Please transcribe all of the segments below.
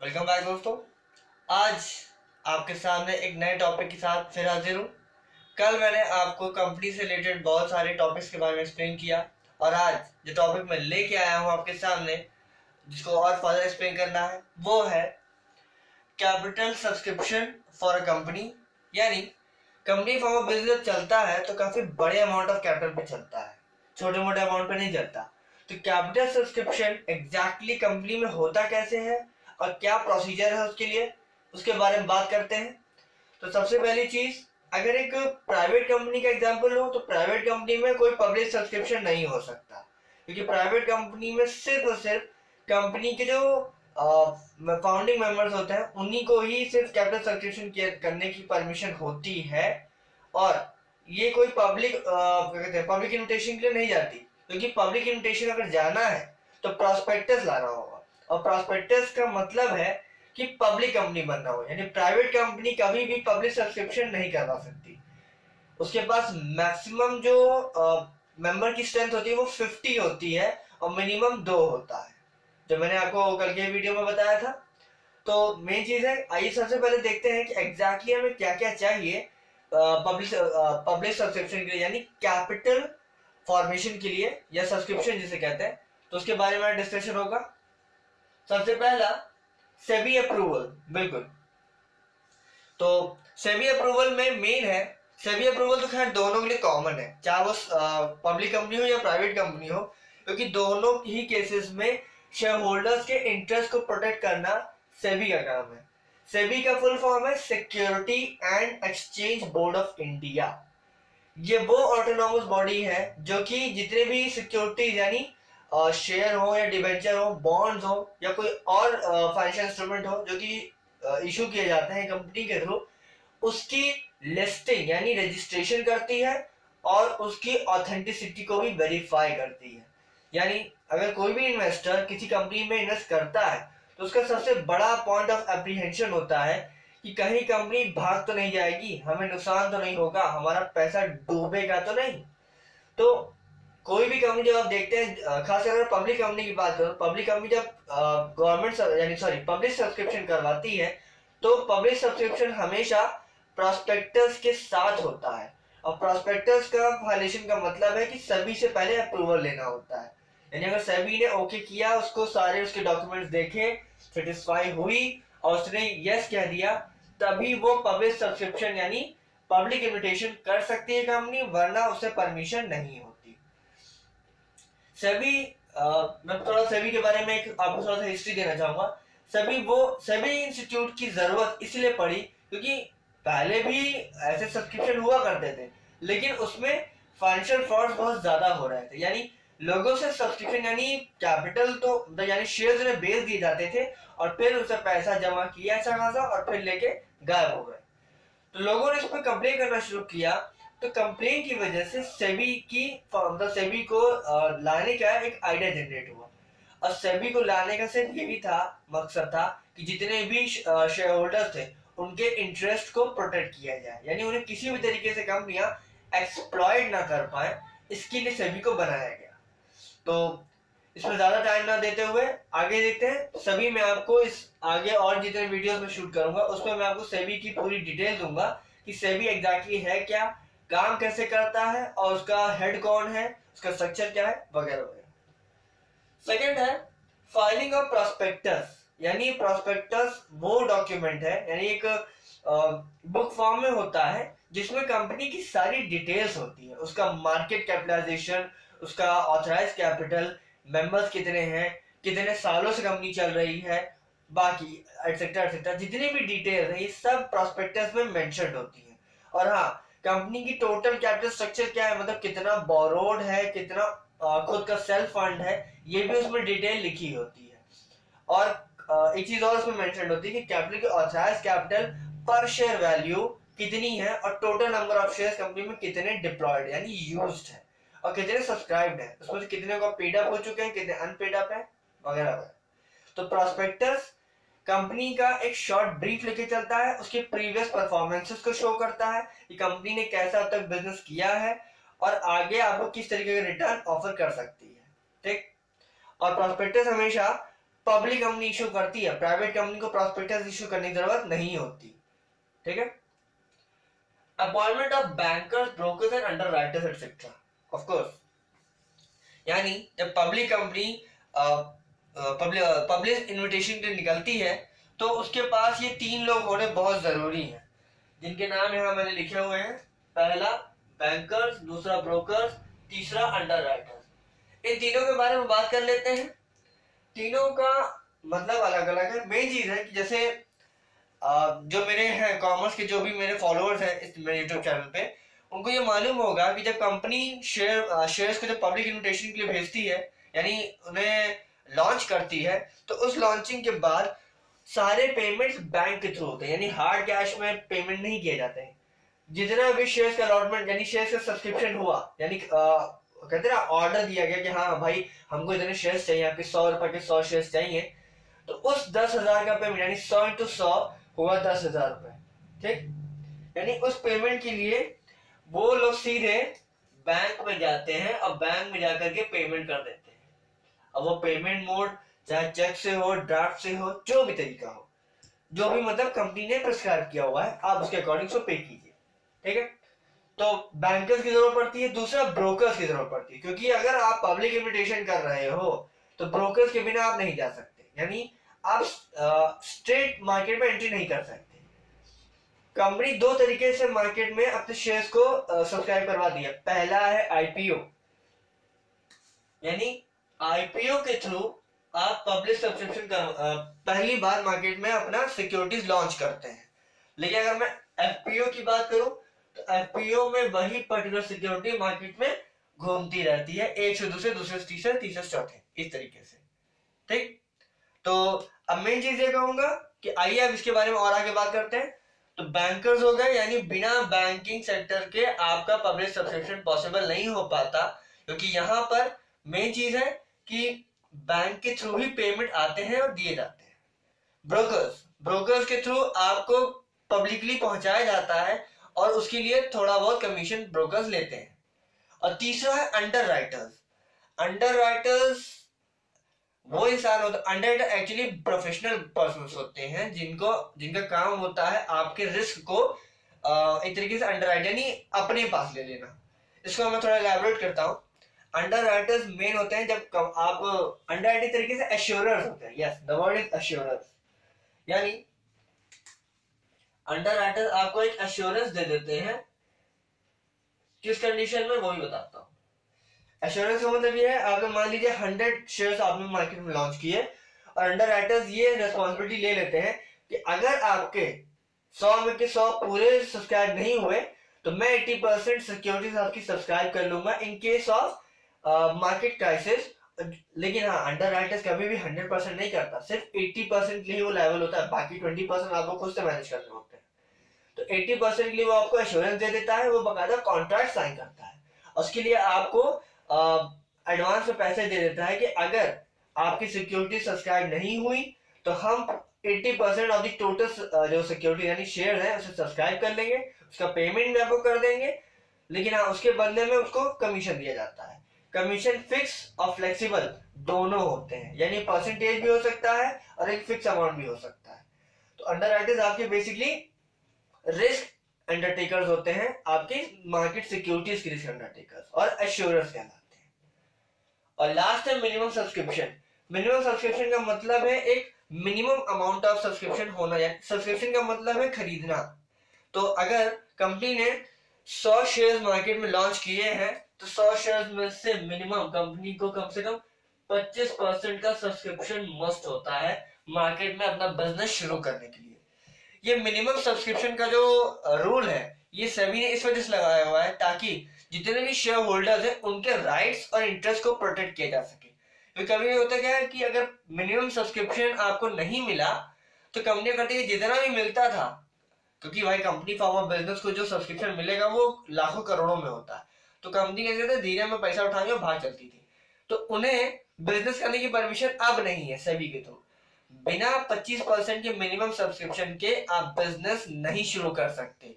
Welcome back दोस्तों। आज आपके सामने एक नए टॉपिक के साथ फिर हाजिर हूँ। कल मैंने आपको कंपनी से रिलेटेड बहुत सारे टॉपिक्स के बारे में एक्सप्लेन किया और आज जो टॉपिक मैं लेके आया हूँ आपके सामने, जिसको और फर्दर एक्सप्लेन करना है, वो है capital subscription for a company यानी कंपनी फॉर बिज़नेस चलता है तो काफ़ी बड़े अमाउंट ऑफ़ कैपिटल पे चलता है। छोटे मोटे अमाउंट पे नहीं चलता। तो कैपिटल सब्सक्रिप्शन एग्जैक्टली कंपनी में होता कैसे है? और क्या प्रोसीजर है उसके लिए? उसके बारे में बात करते हैं। तो सबसे पहली चीज़, अगर एक प्राइवेट कंपनी का एग्ज़ाम्पल हो तो प्राइवेट कंपनी में कोई पब्लिक सब्सक्रिप्शन नहीं हो सकता। क्योंकि प्राइवेट कंपनी में सिर्फ़ और सिर्फ़ कंपनी के जो फाउंडिंग मेंबर्स होते हैं, उन्हीं को ही सिर्फ़ कैपिटल सब्सक्रिप्शन करने की परमिशन होती है। और ये कोई पब्लिक क्या कहते हैं पब्लिक इन्विटेशन के लिए नहीं जाती। क्योंकि पब्लिक इन्विटेशन अगर जाना है तो प्रोस्पेक्टस लाना होगा। और प्रोस्पेक्टस का मतलब है कि पब्लिक कंपनी बनना हो, यानी प्राइवेट कंपनी कभी भी पब्लिक सब्सक्रिप्शन नहीं करवा सकती। उसके पास मैक्सिमम जो मेंबर की स्ट्रेंथ होती है वो 50 होती है और मिनिमम दो होता है। जो मैंने आपको कल के वीडियो में बताया था तो मेन चीज़ है, आइए सबसे पहले देखते हैं कि एग्जैक्टली हमें क्या क्या चाहिए पब्लिक पब्लिक सब्सक्रिप्शन के लिए, यानी कैपिटल फॉर्मेशन के लिए या सब्सक्रिप्शन जिसे कहते हैं। तो उसके बारे में डिस्कशन होगा। सबसे पहला सेबी अप्रूवल बिल्कुल। तो सेबी अप्रूवल में मेन है। सेबी अप्रूवल तो खैर दोनों के लिए कॉमन है। चाहे वो पब्लिक कंपनी हो या प्राइवेट कंपनी हो, क्योंकि दोनों ही केसेस में शेयर होल्डर्स के इंटरेस्ट को प्रोटेक्ट करना सेबी का काम है। सेबी का फुल फॉर्म है security and exchange board of India ये वो ऑटोनॉमस बॉडी है जो कि जितने भी सिक्योरिटी यानी शेयर हो या डिबेंचर हो बॉन्ड्स हो या कोई और फाइनेंशियल इंस्ट्रूमेंट हो जो कि इशू किए जाते हैं कंपनी के थ्रू उसकी लिस्टिंग यानी रजिस्ट्रेशन करती है और उसकी ऑथेंटिसिटी को भी वेरीफाई करती है। यानी अगर कोई भी इन्वेस्टर किसी कंपनी में इन्वेस्ट करता है तो उसका सबसे बड़ा पॉइंट ऑफ़ एप्रीहेंशन होता है कि कहीं कंपनी भाग तो नहीं जाएगी, हमें नुकसान तो नहीं होगा, हमारा पैसा डूबेगा तो नहीं। तो कोई भी कंपनी जब आप देखते हैं खासकर अगर पब्लिक कंपनी की बात करो पब्लिक कंपनी जब गवर्नमेंट यानी सॉरी पब्लिक सब्सक्रिप्शन करवाती है तो पब्लिक सब्सक्रिप्शन हमेशा प्रोस्पेक्टस के साथ होता है। और प्रोस्पेक्टस का वायलेशन का मतलब है कि सभी से पहले अप्रूवल लेना होता है। यानी अगर सभी ने ओके किया, उसको सारे उसके डॉक्यूमेंट्स देखे सेटिस्फाई हुई, और उसने यस कह दिया, तभी वो पब्लिक सब्सक्रिप्शन यानी पब्लिक इन्विटेशन कर सकती है कंपनी वरना उसे परमिशन नहीं होती। सभी मैं थोड़ा सभी के बारे में एक आपको थोड़ा सा हिस्ट्री देना चाहूँगा। सभी वो, सभी इंस्टीट्यूट की ज़रूरत इसलिए पड़ी क्योंकि पहले भी ऐसे सब्सक्रिप्शन हुआ करते थे, लेकिन उसमें फाइनेंशियल फ्रॉड बहुत ज़्यादा हो रहे थे। यानी लोगों से सब्सक्रिप्शन यानी कैपिटल तो यानी शेयर उन्हें बेच दिए जाते थे और फिर उसे पैसा जमा किया अच्छा खासा और फिर लेके गायब हो गए। तो लोगों ने इस पर कंप्लेन करना शुरू किया तो कंप्लेन की वजह से सेबी की मतलब सेबी को लाने का एक आइडिया जनरेट हुआ। और सेबी को लाने का सिर्फ़ ये भी था, मकसद था कि जितने भी शेयर होल्डर्स थे, उनके इंटरेस्ट को प्रोटेक्ट किया जाए। यानी उन्हें किसी भी तरीके से कंपनियाँ एक्सप्लॉयड ना कर पाए, इसके लिए सेबी को बनाया गया। तो इसमें ज़्यादा टाइम ना देते हुए आगे देखते हैं। सभी मैं आपको इस आगे और जितने वीडियोस में शूट करूँगा, उसमें मैं आपको सेबी की पूरी डिटेल दूँगा कि सेबी एग्जैक्टली है क्या। काम कैसे करता है और उसका हेड कौन है, उसका स्ट्रक्चर क्या है, वगैरह वगैरह। सेकेंड है फाइलिंग ऑफ़ प्रोस्पेक्टस यानी प्रोस्पेक्टस वो डॉक्यूमेंट है, यानी एक बुक फॉर्म में होता है, जिसमें कंपनी की सारी डिटेल्स होती है। उसका मार्केट कैपिटलाइजेशन उसका ऑथराइज कैपिटल मेंबर्स कितने हैं, कितने सालों से कंपनी चल रही है, बाकी एटसेट्रा एटसेट्रा जितनी भी डिटेल है, ये सब प्रोस्पेक्टस में मेंशन होती है। और हाँ कंपनी की टोटल कैपिटल स्ट्रक्चर क्या है? मतलब कितना बोरोड है, कितना खुद का सेल्फ फंड है, ये भी उसमें डिटेल लिखी होती है। और एक चीज़ और उसमें मेंशन होती है कि कैपिटल की ऑथराइज कैपिटल पर शेयर वैल्यू कितनी है और total number of share company में कितने डिप्लॉयड यानी यूज्ड है। और कितने सब्सक्राइब्ड है, उसमें से कितने को पेड अप हो चुके हैं, कितने अनपेड अप है, वगैरह वगैरह। तो प्रोस्पेक्टस कंपनी का एक शॉर्ट ब्रीफ लेके चलता है, उसके प्रीवियस परफॉर्मेंसेस को शो करता है कि कंपनी ने कैसा अब तक बिज़नेस किया है और आगे आपको किस तरीके का रिटर्न ऑफ़र कर सकती है, ठीक? और प्रोस्पेक्टस हमेशा पब्लिक कंपनी इशू करती है प्राइवेट कंपनी को प्रॉस्पेक्टस इशू करने की ज़रूरत नहीं होती, ठीक है? Appointment of bankers brokers and underwriters etcetera of course यानी जब पब्लिक कंपनी पब्लिक इनविटेशन के निकलती है तो उसके पास ये तीन लोग होने बहुत ज़रूरी हैं। जिनके नाम यहाँ मैंने लिखे हुए हैं। पहला बैंकर्स दूसरा ब्रोकर्स तीसरा अंडर राइटर्स इन तीनों के बारे में बात कर लेते हैं। तीनों का मतलब अलग अलग है। मेन चीज़ है कि जैसे जो मेरे हैं कॉमर्स के जो भी मेरे फॉलोअर्स हैं इस मेरे यूट्यूब चैनल पे, उनको ये मालूम होगा कि जब कंपनी शेयर शेयर्स को जब पब्लिक इन्विटेशन के लिए भेजती है, यानी उन्हें लॉन्च करती है तो उस लॉन्चिंग के बाद सारे पेमेंट्स बैंक के थ्रू होते हैं, यानी हार्ड कैश में पेमेंट नहीं किए जाते हैं। जितना भी शेयर्स का अलॉटमेंट यानी शेयर्स का सब्सक्रिप्शन हुआ, यानी कहते ना ऑर्डर दिया गया कि हाँ भाई, हमको इतने शेयर्स चाहिए, आपके सौ रुपए के सौ शेयर्स चाहिए तो उस दस हज़ार का पेमेंट यानी सौ इंटू सौ हुआ दस हज़ार रुपए, ठीक? यानी उस पेमेंट के लिए वो लोग सीधे बैंक में जाते हैं, और बैंक में जाकर के पेमेंट कर देते हैं। अब वो पेमेंट मोड चाहे चेक से हो ड्राफ्ट से हो, जो भी तरीका हो, जो भी मतलब कंपनी ने प्रिस्क्राइब किया हुआ है, आप उसके अकॉर्डिंग से पे कीजिए, ठीक है? तो बैंकर्स की ज़रूरत पड़ती है, दूसरा ब्रोकर्स की ज़रूरत पड़ती है, क्योंकि अगर आप पब्लिक इन्विटेशन कर रहे हो तो ब्रोकर्स के बिना आप नहीं जा सकते, यानी आप स्ट्रेट मार्केट में एंट्री नहीं कर सकते। कंपनी दो तरीके से मार्केट में अपने शेयर्स को सब्सक्राइब करवा दिया। पहला है आईपीओ यानी आईपीओ के थ्रू आप पब्लिक सब्सक्रिप्शन कर पहली बार मार्केट में अपना सिक्योरिटीज लॉन्च करते हैं। लेकिन अगर मैं एफपीओ की बात करूँ तो एफपीओ में वही पर्टिकुलर सिक्योरिटी मार्केट में घूमती रहती है। एक से दूसरे दूसरे तीसरे तीसरे चौथे, इस तरीके से। ठीक? तो अब मेन चीज़ ये कहूँगा कि आइए अब इसके बारे में और आगे बात करते हैं। तो बैंकर्स हो गए, यानी बिना बैंकिंग सेक्टर के आपका पब्लिक सब्सक्रिप्शन पॉसिबल नहीं हो पाता, क्योंकि यहाँ पर मेन चीज़ है कि बैंक के थ्रू ही पेमेंट आते हैं और दिए जाते हैं। ब्रोकर्स ब्रोकर्स के थ्रू आपको पब्लिकली पहुँचाया जाता है और उसके लिए थोड़ा बहुत कमीशन ब्रोकर्स लेते हैं। और तीसरा है अंडर राइटर्स अंडर राइटर्स वो इंसान होता है underwriter actually professional person होते हैं जिनको, जिनका काम होता है आपके रिस्क को एक तरीके से अंडर राइटर यानी अपने पास ले लेना। इसको मैं थोड़ा एलैबोरेट करता हूँ। अंडर राइटर्स मेन होते हैं जब आप अंडर राइटिंग तरीके से एश्योरर्स होते हैं। Yes the word is assurers यानी अंडर राइटर्स आपको एक एश्योरेंस दे देते हैं, किस कंडीशन में वो भी बताता हूँ। एश्योरेंस का मतलब ये है, आपने मान लीजिए हंड्रेड शेयर्स आपने मार्केट में लॉन्च किए, और अंडर राइटर्स ये रेस्पॉन्सिबिलिटी ले लेते हैं कि अगर आपके सौ में के सौ पूरे सब्सक्राइब नहीं हुए तो मैं एट्टी परसेंट सिक्योरिटीज आपकी सब्सक्राइब कर लूँगा in case of market crisis लेकिन हाँ अंडर राइटर्स कभी भी हंड्रेड परसेंट नहीं करता। सिर्फ़ एट्टी परसेंट के लिए वो लेवल होता है, बाकी ट्वेंटी परसेंट आपको खुद से मैनेज करने होते हैं। तो एट्टी परसेंट के लिए वो आपको एश्योरेंस दे देता है, वो बकायदा कॉन्ट्रैक्ट साइन करता है। उसके लिए आपको एडवांस में पैसे दे देता है कि अगर आपकी सिक्योरिटी सब्सक्राइब नहीं हुई तो हम 80 परसेंट ऑफ़ द टोटल जो सिक्योरिटी यानी शेयर है, उसे सब्सक्राइब कर लेंगे, उसका पेमेंट भी आपको कर देंगे। लेकिन हाँ उसके बदले में उसको कमीशन दिया जाता है। कमीशन फिक्स और फ्लेक्सिबल दोनों होते हैं। यानी परसेंटेज भी हो सकता है और एक फिक्स अमाउंट भी हो सकता है। तो अंडर आपके बेसिकली रिस्क अंडरटेकर्स होते हैं, आपके मार्केट सिक्योरिटीज के रिस्क अंडरटेकर्स और एश्योरर्स कहलाते और लास्ट है मिनिमम सब्सक्रिप्शन मिनिमम सब्सक्रिप्शन का मतलब है एक मिनिमम अमाउंट ऑफ़ सब्सक्रिप्शन होना, या सब्सक्रिप्शन का मतलब है खरीदना। तो अगर कंपनी ने 100 शेयर्स मार्केट में लॉन्च किए हैं तो 100 शेयर्स में से मिनिमम कंपनी को कम से कम 25 परसेंट का सब्सक्रिप्शन मस्ट होता है मार्केट में अपना बिज़नेस शुरू करने के लिए। ये मिनिमम सब्सक्रिप्शन का जो रूल है, ये सभी ने इस वजह से लगाया हुआ है ताकि जितने भी शेयर होल्डर्स हैं, उनके राइट्स और इंटरेस्ट को प्रोटेक्ट किया जा सके। क्योंकि कभी होता क्या है कि अगर मिनिमम सब्सक्रिप्शन आपको नहीं मिला तो कंपनी करती है जितना भी मिलता था, क्योंकि भाई कंपनी फॉर्म ऑफ़ बिज़नेस को जो सब्सक्रिप्शन मिलेगा, वो लाखों करोड़ों में होता है। तो कंपनी कैसे थे धीरे में पैसा उठाने और भाग चलती थी। तो उन्हें बिज़नेस करने की परमिशन अब नहीं है सभी के थ्रू बिना 25 परसेंट के मिनिमम सब्सक्रिप्शन के आप बिज़नेस नहीं शुरू कर सकते।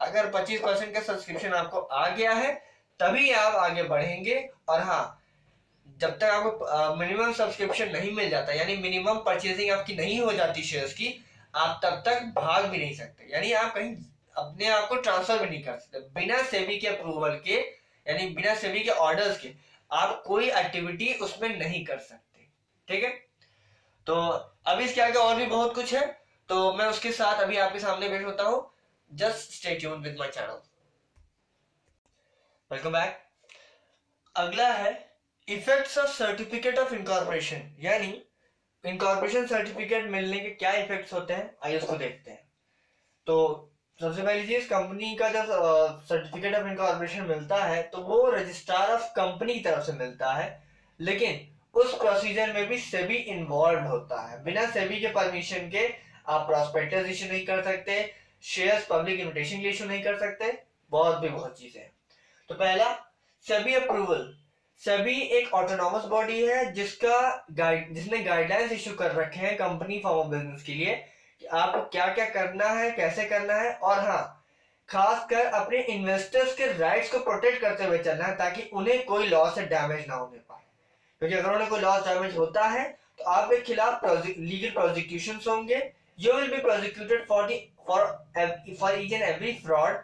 अगर 25 परसेंट का सब्सक्रिप्शन आपको आ गया है, तभी आप आगे बढ़ेंगे। और हाँ जब तक आपको मिनिमम सब्सक्रिप्शन नहीं मिल जाता, यानी मिनिमम परचेजिंग आपकी नहीं हो जाती शेयर्स की, आप तब तक भाग भी नहीं सकते। यानी आप कहीं अपने आप को ट्रांसफ़र भी नहीं कर सकते। बिना सेबी के अप्रूवल के, यानी बिना सेबी के ऑर्डर्स के, आप कोई एक्टिविटी उसमें नहीं कर सकते। ठीक है? तो अभी इसके आगे और भी बहुत कुछ है तो मैं उसके साथ अभी आपके सामने पेश होता हूँ। Just stay tune with my channel welcome back अगला है effects of certificate of incorporation यानी इनकॉर्पोरेशन सर्टिफिकेट मिलने के क्या इफेक्ट्स होते हैं, आइए उसको देखते हैं। तो सबसे पहली चीज़ कंपनी का जब सर्टिफिकेट ऑफ़ इनकॉर्पोरेशन मिलता है तो वो रजिस्ट्रार ऑफ़ कंपनी की तरफ़ से मिलता है। लेकिन उस प्रोसीजर में भी सेबी इन्वॉल्व होता है। बिना सेबी के परमिशन के आप प्रॉस्पेक्टस इशू नहीं कर सकते शेयर्स पब्लिक इन्विटेशन के इशू नहीं कर सकते, बहुत भी बहुत चीज़ें तो पहला सेबी अप्रूवल सेबी एक ऑटोनॉमस बॉडी है जिसका गाइड जिसने गाइडलाइंस इशू कर रखे हैं कंपनी फॉर्म ऑफ़ बिज़नेस के लिए। आपको क्या क्या करना है, कैसे करना है और हाँ खासकर अपने इन्वेस्टर्स के राइट्स को प्रोटेक्ट करते हुए चलना है ताकि उन्हें कोई लॉस से डैमेज ना होने पाए क्योंकि अगर उन्हें कोई लॉस डैमेज होता है तो आपके खिलाफ लीगल प्रोजिक्यूशन होंगे। You will be prosecuted for the for for each and every fraud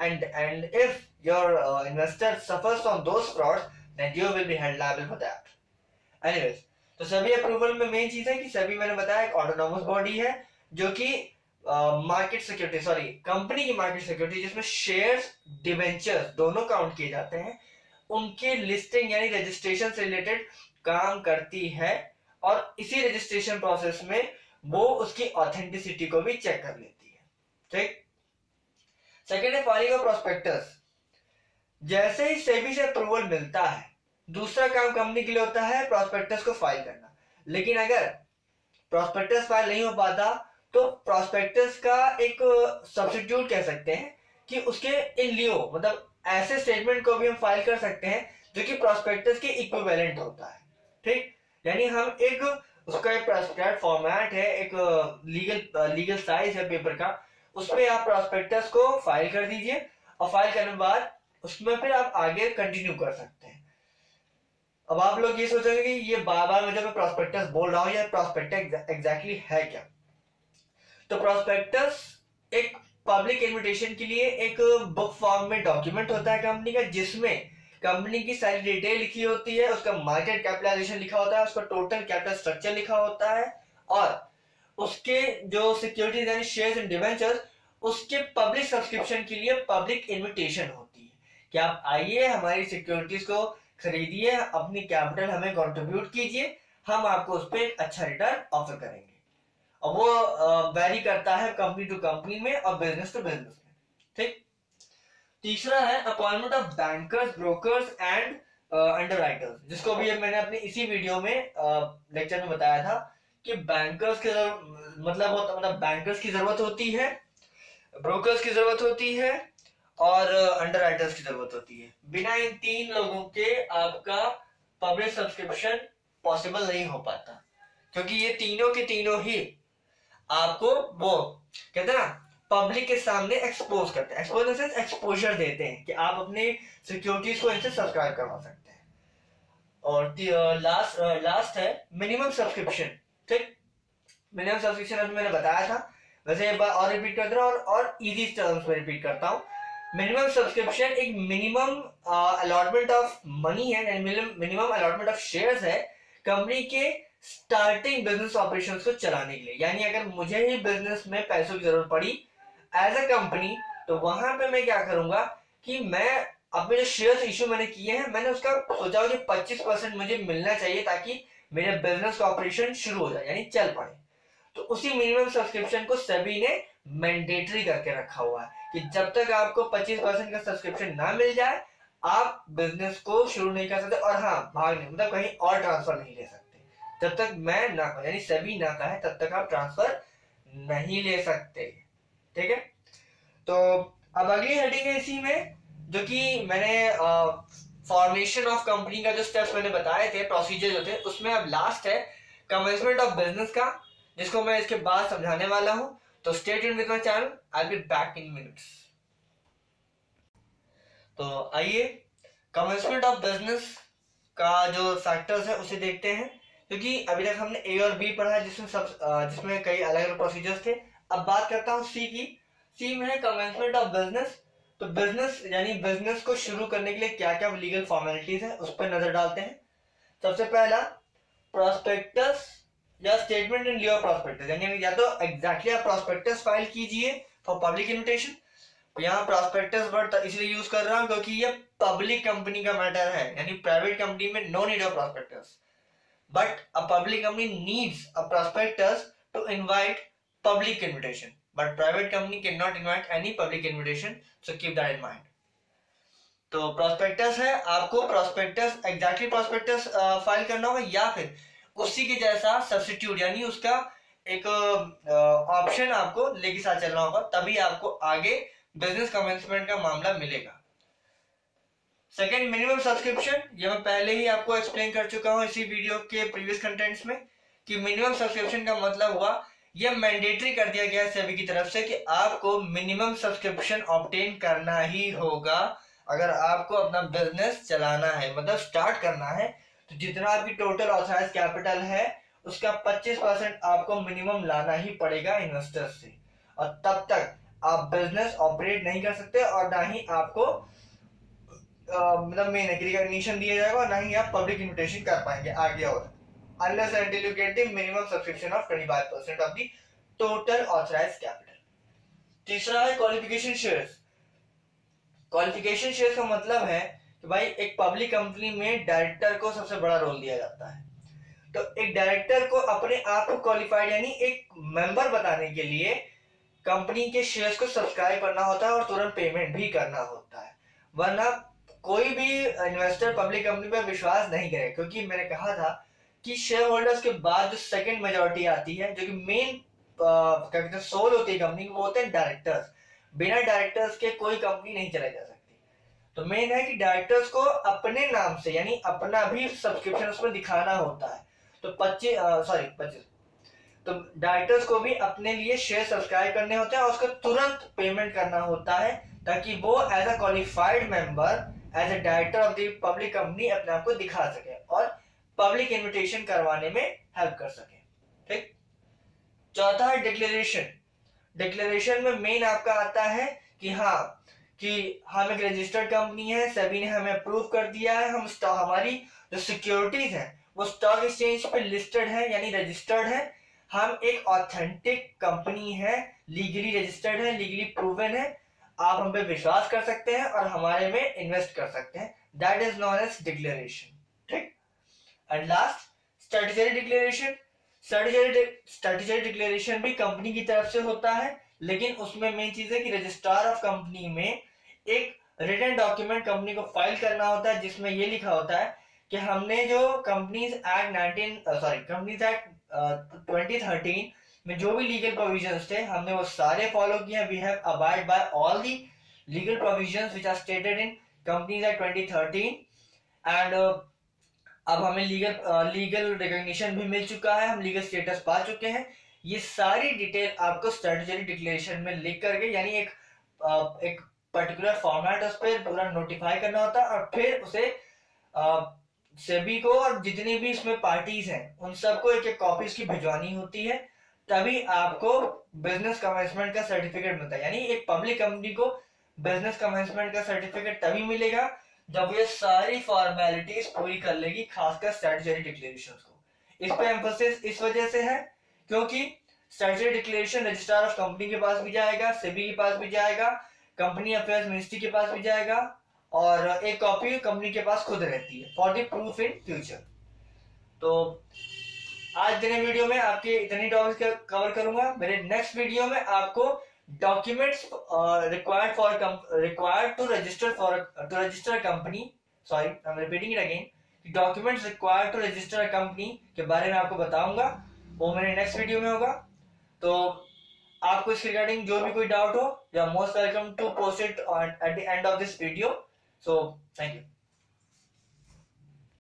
and and if your investor suffers from those frauds then you will be held liable for that. तो सभी approval में main चीज़ है कि सभी मैंने बताया, एक autonomous body है। जो कि मार्केट सिक्योरिटी सॉरी कंपनी की मार्केट सिक्योरिटी जिसमें शेयर्स डिवेंचर्स दोनों काउंट किए जाते हैं, उनके लिस्टिंग यानी रजिस्ट्रेशन से रिलेटेड काम करती है और इसी रजिस्ट्रेशन प्रोसेस में वो उसकी ऑथेंटिसिटी को भी चेक कर लेती है। ठीक? सेकेंड है फाइलिंग ऑफ़ प्रोस्पेक्टस जैसे ही सेबी से अप्रूवल मिलता है, दूसरा काम कंपनी के लिए होता है प्रोस्पेक्टस को फ़ाइल करना। लेकिन अगर प्रोस्पेक्टस फ़ाइल नहीं हो पाता तो प्रोस्पेक्टस का एक सब्सिट्यूट कह सकते हैं कि उसके इन लियो मतलब ऐसे स्टेटमेंट को भी हम फ़ाइल कर सकते हैं जो कि प्रोस्पेक्टस के इक्विवेलेंट होता है। ठीक? यानी हम एक, उसका एक प्रेस्क्राइब फॉर्मेट है, एक लीगल लीगल साइज़ है पेपर का, उसमें आप प्रोस्पेक्टस को फ़ाइल कर दीजिए और फ़ाइल करने के बाद उसमें फिर आप आगे कंटिन्यू कर सकते हैं। अब आप लोग ये सोचेंगे कि ये बार बार मैं जब प्रोस्पेक्टस बोल रहा हूँ या प्रोस्पेक्टस एग्जैक्टली है क्या? तो प्रोस्पेक्टस एक पब्लिक इन्विटेशन के लिए एक बुक फॉर्म में डॉक्यूमेंट होता है कंपनी का, जिसमें कंपनी की सारी डिटेल लिखी होती है, उसका मार्केट कैपिटलाइजेशन लिखा होता है, उसका टोटल कैपिटल स्ट्रक्चर लिखा होता है, और उसके जो सिक्योरिटीज यानी शेयर्स एंड डिवेंचर्स उसके पब्लिक सब्सक्रिप्शन के लिए पब्लिक इन्विटेशन होती है कि आप आइए, हमारी सिक्योरिटीज को खरीदिए, अपनी कैपिटल हमें कंट्रीब्यूट कीजिए, हम आपको उस पर एक अच्छा रिटर्न ऑफ़र करेंगे। और वो वेरी करता है कंपनी टू कंपनी में और बिज़नेस टू बिज़नेस में। ठीक? तीसरा है appointment of bankers brokers and underwriters जिसको भी मैंने अपने इसी वीडियो में लेक्चर में बताया था कि बैंकर्स के मतलब मतलब बैंकर्स की ज़रूरत होती है ब्रोकर्स की ज़रूरत होती है और अंडर राइटर्स की ज़रूरत होती है। बिना इन तीन लोगों के आपका पब्लिक सब्सक्रिप्शन पॉसिबल नहीं हो पाता, क्योंकि ये तीनों के तीनों ही आपको वो, कहते हैं ना पब्लिक के सामने एक्सपोज करते हैं। एक्सपोज एक्सपोजर देते हैं कि आप अपने सिक्योरिटीज को इनसे सब्सक्राइब करवा सकते हैं। और लास्ट लास्ट है मिनिमम सब्सक्रिप्शन ठीक? मिनिमम सब्सक्रिप्शन अभी मैंने बताया था। वैसे एक बार और रिपीट कर दे और और इजी टर्म्स में रिपीट करता हूँ। मिनिमम सब्सक्रिप्शन एक मिनिमम अलॉटमेंट ऑफ़ मनी है। मिनिमम अलॉटमेंट ऑफ़ शेयर्स है। कंपनी के स्टार्टिंग बिज़नेस ऑपरेशंस को चलाने के लिए। यानी अगर मुझे ही बिज़नेस में पैसों की ज़रूरत पड़ी एज अ कंपनी तो वहाँ पे मैं क्या करूँगा कि मैं अपने जो शेयर्स इशू मैंने किए हैं, मैंने उसका सोचा कि 25 परसेंट मुझे मिलना चाहिए ताकि मेरे बिज़नेस का ऑपरेशन शुरू हो जाए, यानी चल पड़े। तो उसी मिनिमम सब्सक्रिप्शन को सभी ने मैंडेटरी करके रखा हुआ है कि जब तक आपको 25 परसेंट का सब्सक्रिप्शन ना मिल जाए, आप बिज़नेस को शुरू नहीं कर सकते और हाँ भाग नहीं मतलब कहीं और ट्रांसफ़र नहीं ले सकते। जब तक मैं ना, यानी सभी ना कहे तब तक आप ट्रांसफ़र नहीं ले सकते। ठीक है? तो अब अगली हेडिंग है इसी में, जो कि मैंने फॉर्मेशन ऑफ़ कंपनी का जो स्टेप्स मैंने बताए थे प्रोसीजर जो थे, उसमें अब लास्ट है कमेंसमेंट ऑफ़ बिज़नेस का, जिसको मैं इसके बाद समझाने वाला हूँ। तो state tune with my channel I be back in minutes तो आइए कमेंसमेंट ऑफ़ बिज़नेस का जो फैक्टर्स है, उसे देखते हैं। क्योंकि अभी तक हमने ए और बी पढ़ा है, जिसमें सब जिसमें कई अलग अलग प्रोसीजर्स थे। अब बात करता हूँ सी की। सी में है कमेंसमेंट ऑफ़ बिज़नेस तो बिज़नेस यानी बिज़नेस को शुरू करने के लिए क्या क्या लीगल फॉर्मेलिटीज है, उस पर नज़र डालते हैं। सबसे पहला प्रोस्पेक्टस या स्टेटमेंट इन लियो प्रोस्पेक्टस यानी या तो एग्जैक्टली आप प्रोस्पेक्टस फ़ाइल कीजिए फॉर पब्लिक इन्विटेशन यहाँ प्रोस्पेक्टस वर्ड इसलिए यूज़ कर रहा हूँ क्योंकि ये पब्लिक कंपनी का मैटर है। यानी प्राइवेट कंपनी में no need of prospectus a public company needs a prospectus to invite public invitation but private company cannot invite any public invitation so keep that in mind तो prospectus है, आपको prospectus exactly prospectus file करना होगा, या फिर उसी के जैसा सब्सिट्यूट यानी उसका एक ऑप्शन आपको लेके साथ चलना होगा, तभी आपको आगे बिज़नेस कमेंसमेंट का मामला मिलेगा। सेकेंड मिनिमम सब्सक्रिप्शन ये मैं पहले ही आपको एक्सप्लेन कर चुका हूँ इसी वीडियो के प्रीवियस कंटेंट्स में कि मिनिमम सब्सक्रिप्शन का मतलब हुआ यह मैंडेटरी कर दिया गया है सभी की तरफ़ से कि आपको मिनिमम सब्सक्रिप्शन ऑप्टेन करना ही होगा। अगर आपको अपना बिज़नेस चलाना है मतलब स्टार्ट करना है तो जितना आपकी टोटल ऑथराइज कैपिटल है, उसका 25 परसेंट आपको मिनिमम लाना ही पड़ेगा इन्वेस्टर्स से। और तब तक आप बिज़नेस ऑपरेट नहीं कर सकते और ना ही आपको मतलब मेन है कि रिकॉग्निशन दिया जाएगा और ना ही आप पब्लिक इन्विटेशन कर पाएँगे आगे और। Unless until you get the minimum subscription of 25% of the total authorized capital. तीसरा है क्वालिफिकेशन शेयर्स क्वालिफिकेशन शेयर्स का मतलब है कि भाई एक पब्लिक कंपनी में डायरेक्टर को सबसे बड़ा रोल दिया जाता है। तो एक डायरेक्टर को अपने आप को क्वालिफाइड यानी एक मेंबर बताने के लिए कंपनी के शेयर्स को सब्सक्राइब करना होता है और तुरंत पेमेंट भी करना होता है। वरना कोई भी इन्वेस्टर पब्लिक कंपनी पर विश्वास नहीं करे, क्योंकि मैंने कहा था कि शेयर होल्डर्स के बाद जो सेकंड मेजोरिटी आती है, जो कि मेन हैं सोल होती है कंपनी वो होते हैं डायरेक्टर्स बिना डायरेक्टर्स के कोई कंपनी नहीं चलाई जा सकती. तो मेन है कि डायरेक्टर्स को अपने नाम से, यानी अपना भी सब्सक्रिप्शन उसमें दिखाना होता है. तो पच्चीस सॉरी पच्चीस. तो डायरेक्टर्स को भी अपने लिए शेयर सब्सक्राइब करने होते हैं और उसको तुरंत पेमेंट करना होता है, ताकि वो as a qualified member as a director of the public company अपने आप को दिखा सके और पब्लिक इन्विटेशन करवाने में हेल्प कर सके। ठीक? चौथा है डिक्लेरेशन डिक्लेरेशन में मेन आपका आता है कि हाँ कि हम एक रजिस्टर्ड कंपनी है, सभी ने हमें अप्रूव कर दिया है, हम स्टॉक हमारी जो सिक्योरिटीज है, वो स्टॉक एक्सचेंज पे लिस्टेड है, यानी रजिस्टर्ड है। हम एक ऑथेंटिक कंपनी है लीगली रजिस्टर्ड है लीगली प्रूवन है। आप हम पे विश्वास कर सकते हैं और हमारे में इन्वेस्ट कर सकते हैं. That is known as declaration ठीक? And last strategy declaration strategy declaration भी कंपनी की तरफ़ से होता है, लेकिन उसमें मेन चीज़ है कि रजिस्ट्रार ऑफ़ कंपनी में एक रिटर्न डॉक्यूमेंट कंपनी को फ़ाइल करना होता है, जिसमें ये लिखा होता है कि हमने जो companies act 19 sorry companies act 2013 में जो भी लीगल प्रोविज़न थे हमने वो सारे फॉलो किए we have abide by all the legal provisions which are stated in companies act 2013 and अब हमें लीगल लीगल रिकॉग्निशन भी मिल चुका है। हम लीगल स्टेटस पा चुके हैं। ये सारी डिटेल आपको स्ट्रेटेजी डिक्लेरेशन में लिख करके यानी एक uh, एक पर्टिकुलर फॉर्मेट उस पर पूरा नोटिफाई करना होता है। और फिर उसे uh, सभी को और जितनी भी इसमें पार्टीज़ हैं उन सबको एक एक कॉपी इसकी भिजवानी होती है। तभी आपको बिज़नेस कमेंसमेंट का सर्टिफिकेट मिलता है। यानी एक पब्लिक कंपनी को बिज़नेस कमेंसमेंट का सर्टिफिकेट तभी मिलेगा जब ये सारी फॉर्मेलिटीज पूरी कर लेगी, खासकर स्ट्रेटेजी डिक्लेरेशन को। इस पे एम्फोसिस इस वजह से है क्योंकि strategy declaration registrar of company के पास भी जाएगा सेबी के पास भी जाएगा कंपनी अफेयर्स मिनिस्ट्री के पास भी जाएगा और एक कॉपी कंपनी के पास खुद रहती है for the proof in future तो आज दिन वीडियो में आपके इतनी टॉपिक कवर करूँगा। मेरे नेक्स्ट वीडियो में आपको documents required for required to register for to register company sorry I am repeating it again documents required to register company के बारे में आपको बताऊँगा। वो मेरे नेक्स्ट वीडियो में होगा। तो आपको इसके रिगार्डिंग जो भी कोई डाउट हो या most welcome to post it at the end of this video So, thank you.